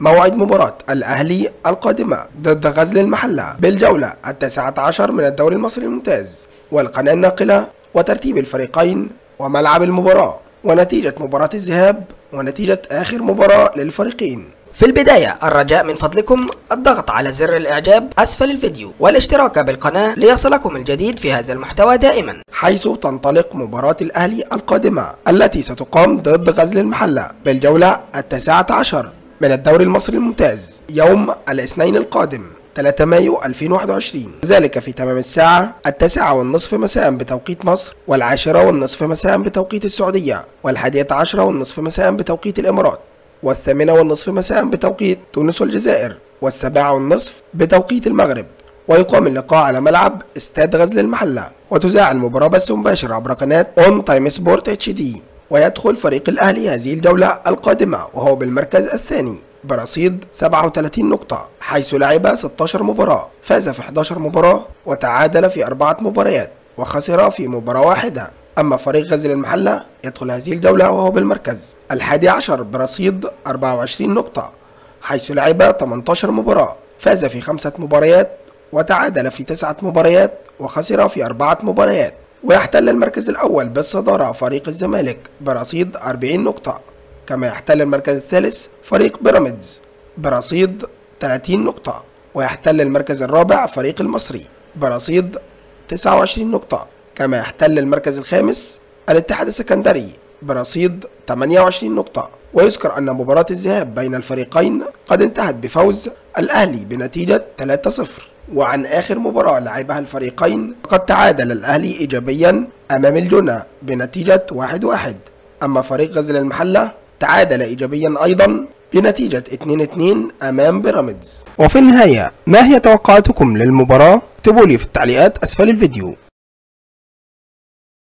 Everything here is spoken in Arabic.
موعد مباراة الأهلي القادمة ضد غزل المحلة بالجولة التاسعة عشر من الدوري المصري الممتاز والقناة الناقلة وترتيب الفريقين وملعب المباراة ونتيجة مباراة الذهاب ونتيجة آخر مباراة للفريقين. في البداية الرجاء من فضلكم الضغط على زر الإعجاب أسفل الفيديو والاشتراك بالقناة ليصلكم الجديد في هذا المحتوى دائما. حيث تنطلق مباراة الأهلي القادمة التي ستقام ضد غزل المحلة بالجولة التاسعة عشر من الدوري المصري الممتاز يوم الاثنين القادم 3 مايو 2021 ذلك في تمام الساعة التاسعة والنصف مساء بتوقيت مصر والعاشرة والنصف مساء بتوقيت السعودية والحادية عشرة والنصف مساء بتوقيت الإمارات والثامنة والنصف مساء بتوقيت تونس والجزائر والسابعة والنصف بتوقيت المغرب. ويقام اللقاء على ملعب استاد غزل المحلة وتذاع المباراة بث مباشر عبر قناة On Time Sport HD ويدخل فريق الأهلي هذه الجولة القادمة وهو بالمركز الثاني. برصيد 37 نقطة حيث لعب 16 مباراة فاز في 11 مباراة وتعادل في أربعة مباريات وخسر في مباراة واحدة. أما فريق غزل المحلة يدخل هذه الجولة وهو بالمركز. الحادي عشر برصيد 24 نقطة حيث لعب 18 مباراة فاز في خمسة مباريات وتعادل في تسعة مباريات وخسر في أربعة مباريات. ويحتل المركز الأول بالصدارة فريق الزمالك برصيد 40 نقطة كما يحتل المركز الثالث فريق بيراميدز برصيد 30 نقطة ويحتل المركز الرابع فريق المصري برصيد 29 نقطة كما يحتل المركز الخامس الاتحاد السكندري برصيد 28 نقطة. ويذكر أن مباراة الذهاب بين الفريقين قد انتهت بفوز الأهلي بنتيجة 3-0 وعن آخر مباراة لعبها الفريقين قد تعادل الأهلي إيجابيا أمام الجنة بنتيجة 1-1 أما فريق غزل المحلة تعادل إيجابيا أيضا بنتيجة 2-2 أمام بيراميدز. وفي النهاية ما هي توقعاتكم للمباراة؟ اكتبوا لي في التعليقات أسفل الفيديو.